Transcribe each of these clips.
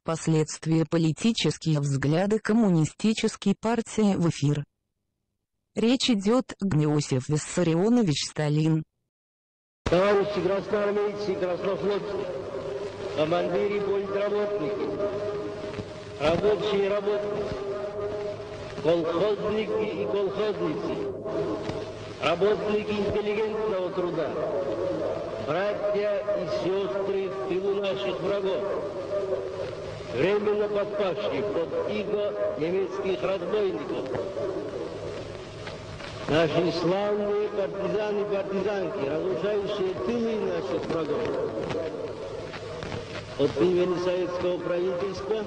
впоследствии политические взгляды коммунистической партии в эфир. Речь идет Гнеосиф Виссарионович Сталин. Товарищи красноармейцы и краснофлотцы, командиры политработники, рабочие и работницы, колхозники и колхозницы, работники интеллигентного труда, братья и сестры в тылу наших врагов, временно подпавшие под иго немецких разбойников, Наши славные партизаны и партизанки, разрушающие тылы наших врагов. От имени советского правительства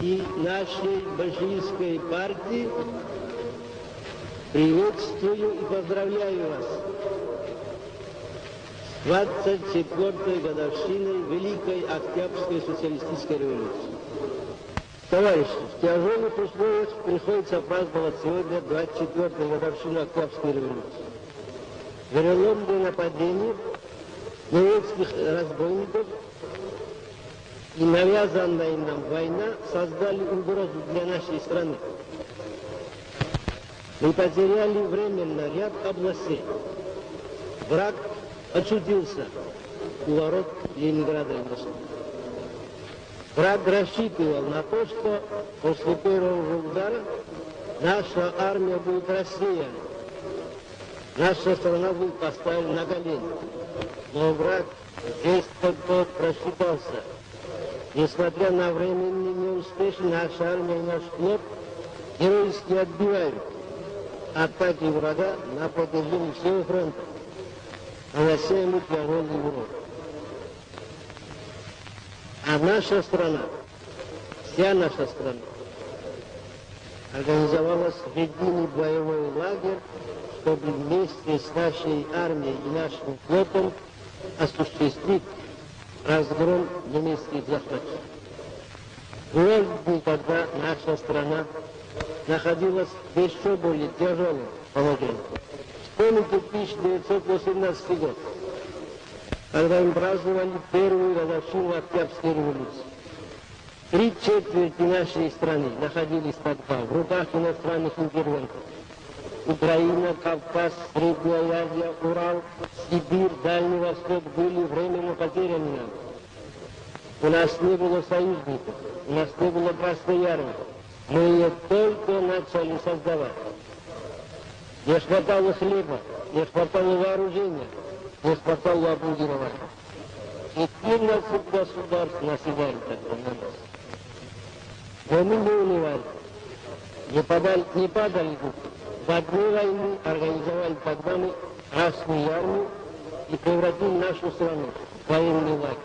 и нашей большевистской партии приветствую и поздравляю вас 24-й годовщиной Великой Октябрьской социалистической революции. Товарищи, в тяжелых условиях приходится праздновать сегодня 24-ю годовщину Октябрьской революции. Вероломные нападения немецких разбойников и навязанная нам война создали угрозу для нашей страны. Мы потеряли временно ряд областей. Враг очутился у ворот Ленинграда и Москвы. Враг рассчитывал на то, что после первого удара наша армия будет рассеяна. Наша страна будет поставлена на колени. Но враг здесь только просчитался. Несмотря на временный неуспех, наша армия и наш флот героически отбивают атаки врага на протяжении всего фронта, нанося ему тяжелый урон. А наша страна, вся наша страна, организовалась в единый боевой лагерь, чтобы вместе с нашей армией и нашим флотом осуществить разгром немецких захватчиков. Дни, когда наша страна находилась в еще более тяжелом положении. Вспомните 1918 год когда мы праздновали первую годовщину Октябрьской революции. Три четверти нашей страны находились тогда в руках иностранных интервентов. Украина, Кавказ, Средняя Азия, Урал, Сибирь, Дальний Восток были временно потеряны нам. У нас не было союзников, у нас не было Красной Армии. Мы ее только начали создавать. Не хватало хлеба, не хватало вооружения, не хватало обмундирования. И 13 государств наседали тогда на нас. Но мы не унывали, не, подали, не падали в одну войну организовали тогда мы Красную армию и превратили нашу страну в военный лагерь.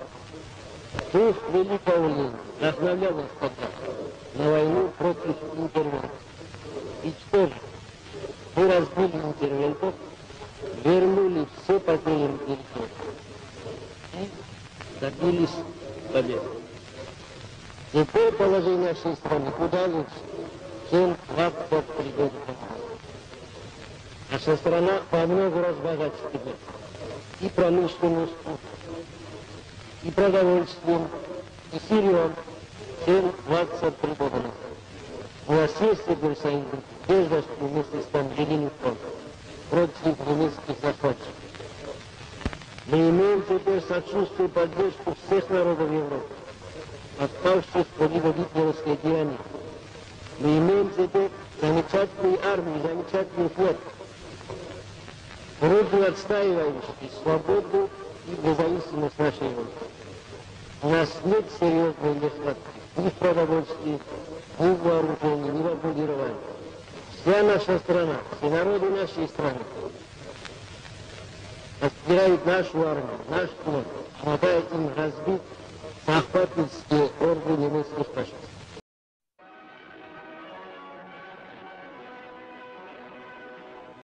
Дух великого Ленина вдохновлял нас тогда на войну против интервентов. И что же? Мы разбили интервентов, вернули все потерянные территории добились победы. Теперь положение нашей страны куда лучше, чем 23 года назад. Наша страна во много раз богаче теперь. И промышленностью, и продовольствием, и сырьем, чем 23 года назад. Теперь союзники, надежда, что вместе с Единый фронт против немецких захватчиков. Мы имеем теперь сочувствие и поддержку всех народов Европы, отпавших под его гитлеровской тирании. Мы имеем теперь замечательную армию, замечательный флот, вроде отстаивающий свободу и независимость нашей Европы. У нас нет серьезной нехватки Вся наша страна, все народы нашей страны разбирают нашу армию, наш флот, помогая им разбить захватнические орды немецких фашистов.